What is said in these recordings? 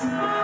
Thank.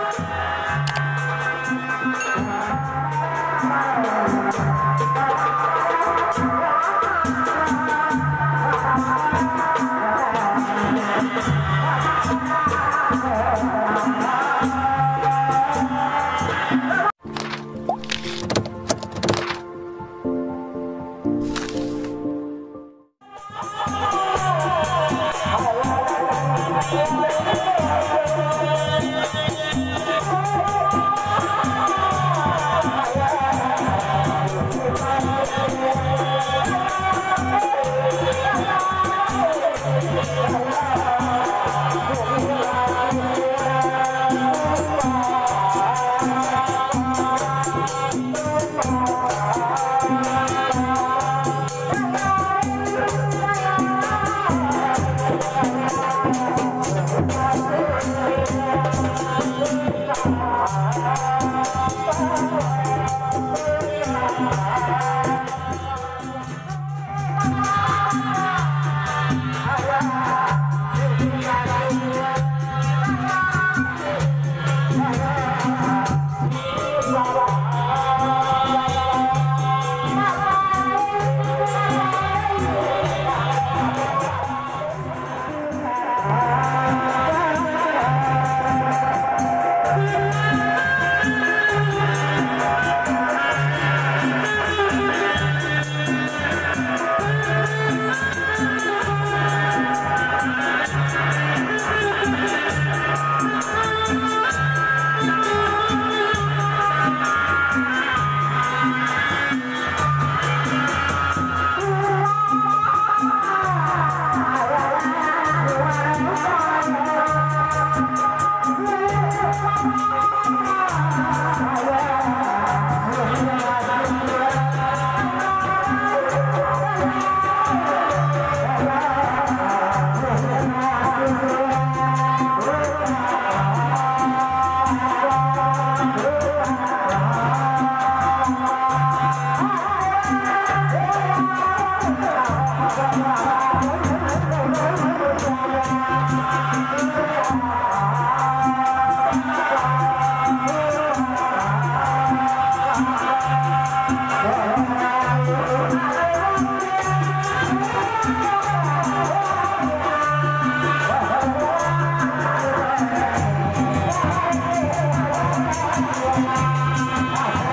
Ah,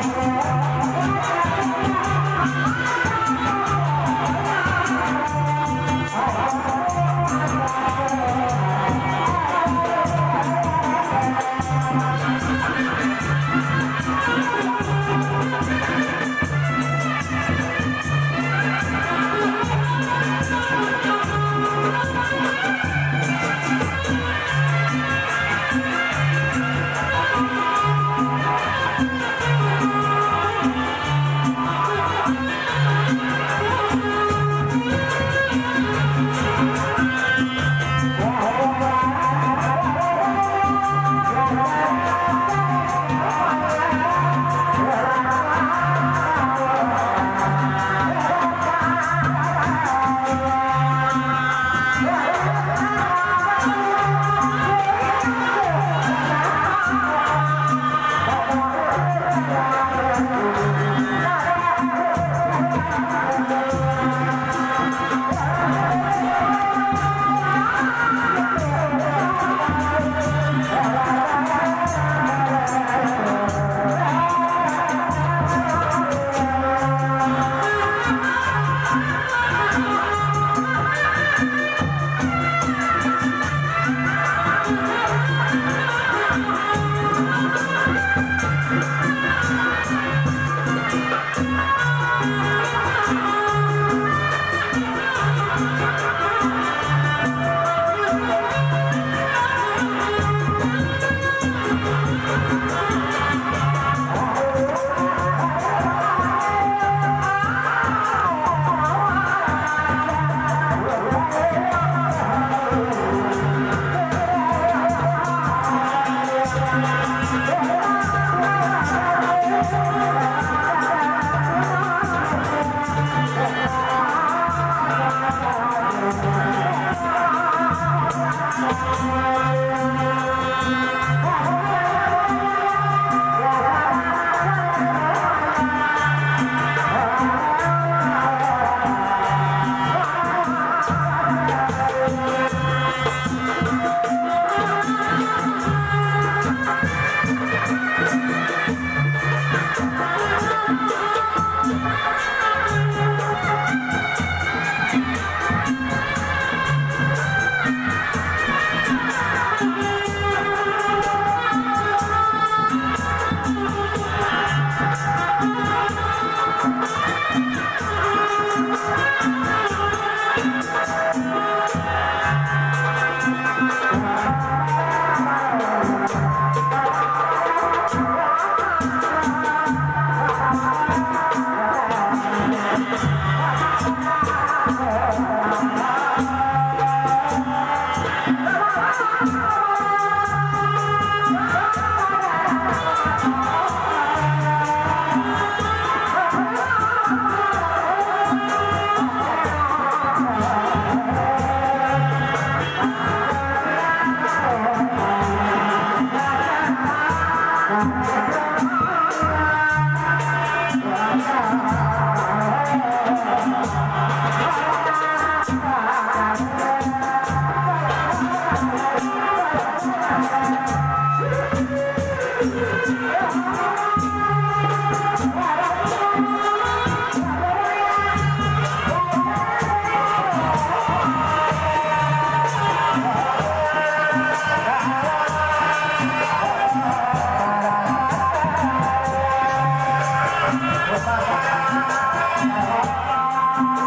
Thank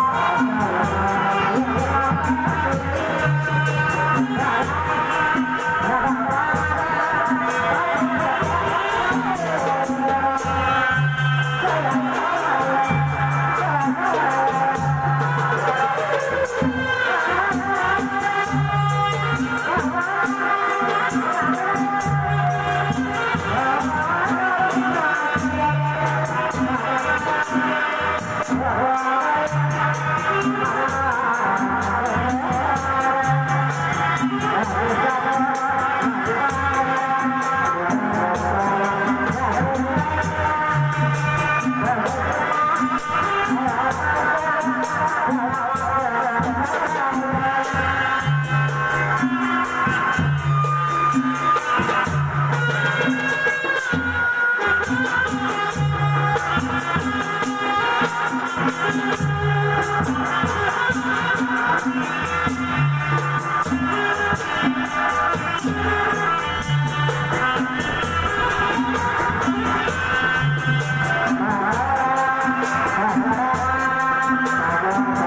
you. Thank